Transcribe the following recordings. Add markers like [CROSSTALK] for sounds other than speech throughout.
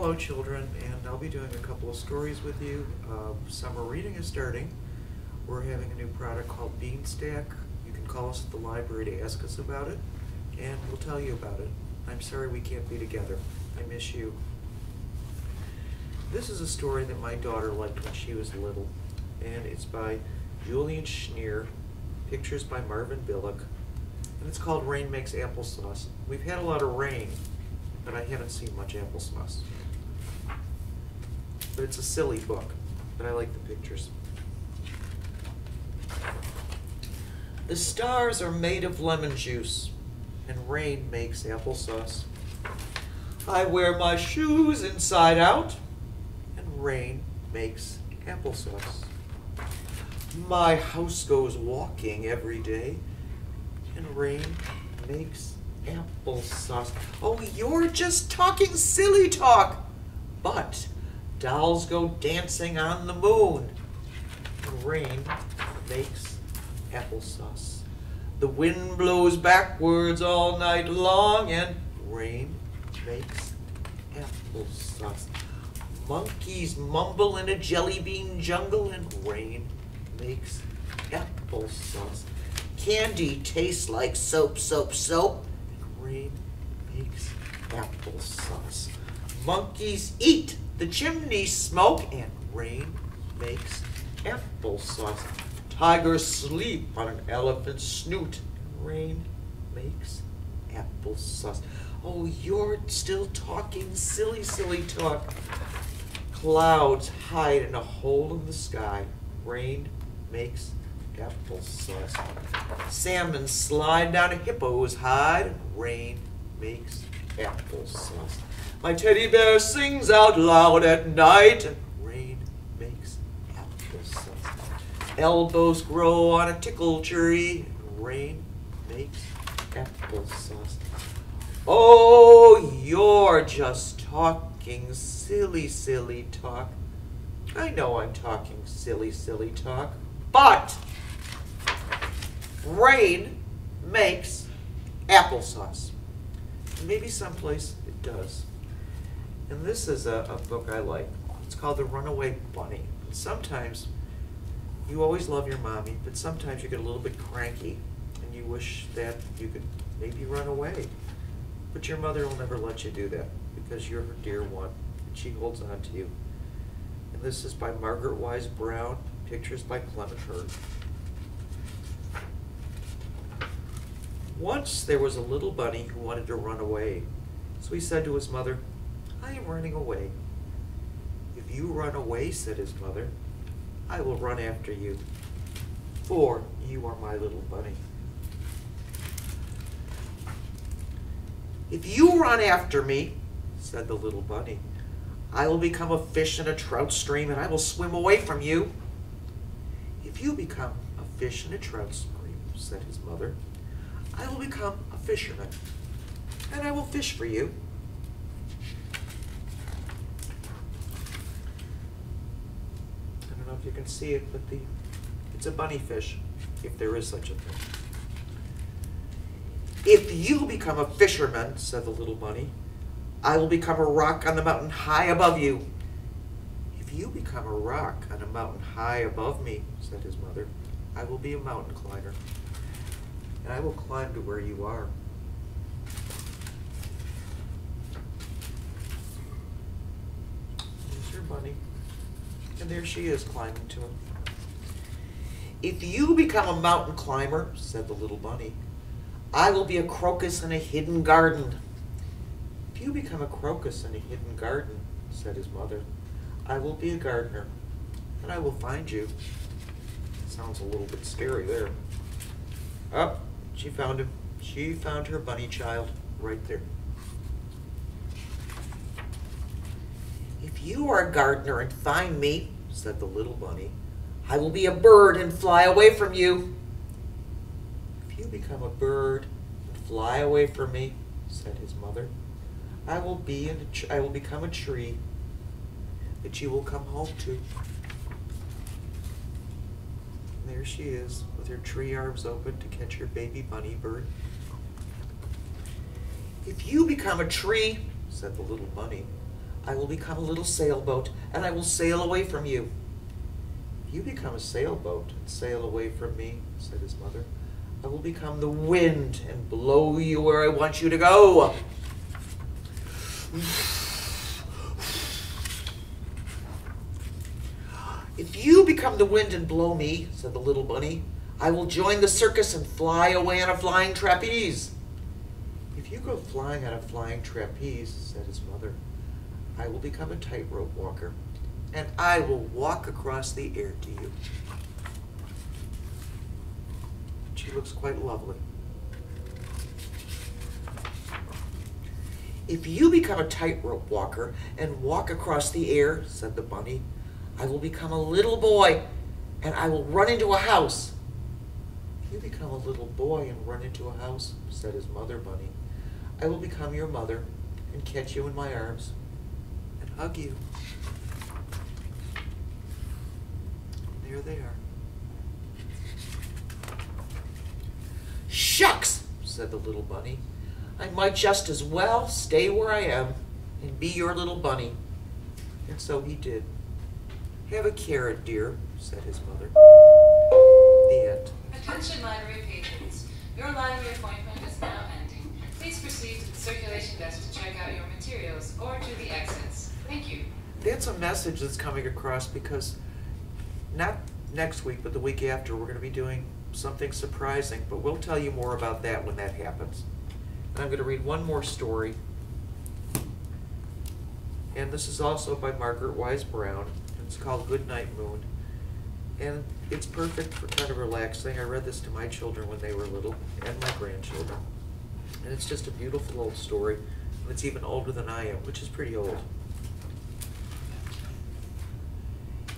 Hello, children, and I'll be doing a couple of stories with you. Uh, summer reading is starting. We're having a new product called Beanstack. You can call us at the library to ask us about it, and we'll tell you about it. I'm sorry we can't be together. I miss you. This is a story that my daughter liked when she was little, and it's by Julian Scheer, pictures by Marvin Bileck, and it's called Rain Makes Applesauce. We've had a lot of rain, but I haven't seen much applesauce. But it's a silly book, but I like the pictures. The stars are made of lemon juice, and rain makes applesauce. I wear my shoes inside out, and rain makes applesauce. My house goes walking every day, and rain makes applesauce. Oh, you're just talking silly talk. But dolls go dancing on the moon, rain makes applesauce. The wind blows backwards all night long, and rain makes applesauce. Monkeys mumble in a jelly bean jungle, and rain makes applesauce. Candy tastes like soap, soap, soap, and rain makes applesauce. Monkeys eat, the chimney smoke, and rain makes applesauce. Tigers sleep on an elephant's snoot, rain makes applesauce. Oh, you're still talking silly, silly talk. Clouds hide in a hole in the sky. Rain makes applesauce. Salmon slide down a hippo's hide. Rain makes applesauce. My teddy bear sings out loud at night. And rain makes applesauce. Elbows grow on a tickle tree. And rain makes applesauce. Oh, you're just talking silly, silly talk. I know I'm talking silly, silly talk, but rain makes applesauce. Maybe someplace it does. And this is a, a book I like. It's called The Runaway Bunny. Sometimes you always love your mommy, but sometimes you get a little bit cranky and you wish that you could maybe run away. But your mother will never let you do that because you're her dear one and she holds on to you. And this is by Margaret Wise Brown, pictures by Clement Hurd. Once there was a little bunny who wanted to run away. So he said to his mother, I am running away. If you run away, said his mother, I will run after you, for you are my little bunny. If you run after me, said the little bunny, I will become a fish in a trout stream and I will swim away from you. If you become a fish in a trout stream, said his mother, I will become a fisherman and I will fish for you. I don't know if you can see it, but the it's a bunny fish, if there is such a thing. If you become a fisherman, said the little bunny, I will become a rock on the mountain high above you. If you become a rock on a mountain high above me, said his mother, I will be a mountain climber. And I will climb to where you are. There's your bunny. And there she is climbing to him. If you become a mountain climber, said the little bunny, I will be a crocus in a hidden garden. If you become a crocus in a hidden garden, said his mother, I will be a gardener, and I will find you. Sounds a little bit scary there. Up, she found him. She found her bunny child right there. If you are a gardener and find me, said the little bunny, I will be a bird and fly away from you. If you become a bird and fly away from me, said his mother, I will be in I will become a tree that you will come home to. There she is, with her tree arms open to catch her baby bunny bird. If you become a tree, said the little bunny, I will become a little sailboat, and I will sail away from you. You become a sailboat and sail away from me, said his mother. I will become the wind and blow you where I want you to go. If you become the wind and blow me, said the little bunny, I will join the circus and fly away on a flying trapeze. If you go flying on a flying trapeze, said his mother, I will become a tightrope walker, and I will walk across the air to you. She looks quite lovely. If you become a tightrope walker and walk across the air, said the bunny, I will become a little boy and I will run into a house. You become a little boy and run into a house, said his mother bunny, I will become your mother and catch you in my arms and hug you. And there they are. Shucks, said the little bunny. I might just as well stay where I am and be your little bunny. And so he did. Have a carrot, dear, said his mother. The end. Attention library patrons. Your library appointment is now ending. Please proceed to the circulation desk to check out your materials or to the exits. Thank you. That's a message that's coming across because not next week, but the week after, we're going to be doing something surprising, but we'll tell you more about that when that happens. And I'm going to read one more story. And this is also by Margaret Wise Brown. It's called Good Night Moon. And it's perfect for kind of relaxing. I read this to my children when they were little and my grandchildren. And it's just a beautiful old story. And it's even older than I am, which is pretty old.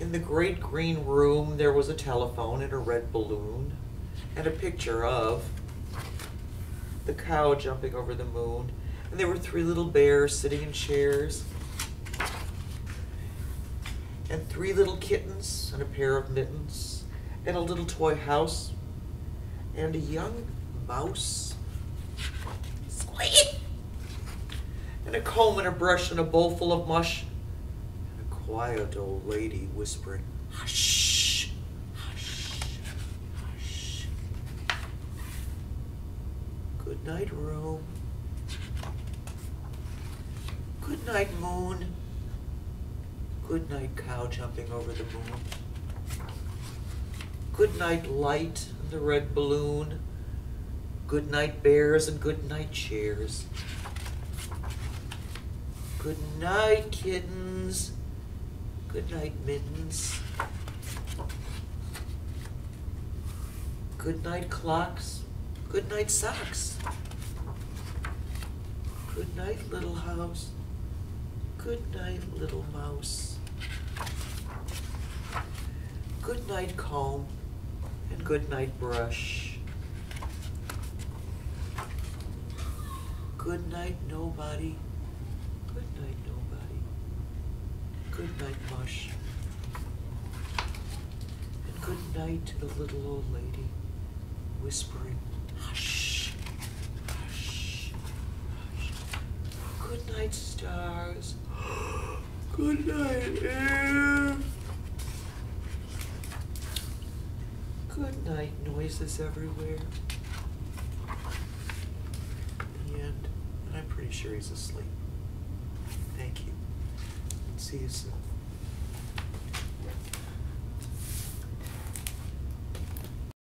In the great green room, there was a telephone and a red balloon and a picture of the cow jumping over the moon. And there were three little bears sitting in chairs and three little kittens and a pair of mittens and a little toy house and a young mouse. Squeak! And a comb and a brush and a bowl full of mush. And a quiet old lady whispering hush hush hush. Good night room good night moon Good night, cow jumping over the moon. Good night, light and the red balloon. Good night, bears and good night, chairs. Good night, kittens. Good night, mittens. Good night, clocks. Good night, socks. Good night, little house. Good night, little mouse. Good night, comb, and good night, brush. Good night, nobody. Good night, nobody. Good night, mush. And good night to the little old lady, whispering, hush, hush, hush. Good night, stars. [GASPS] Good night, air. Good night, noises everywhere. And I'm pretty sure he's asleep. Thank you. See you soon.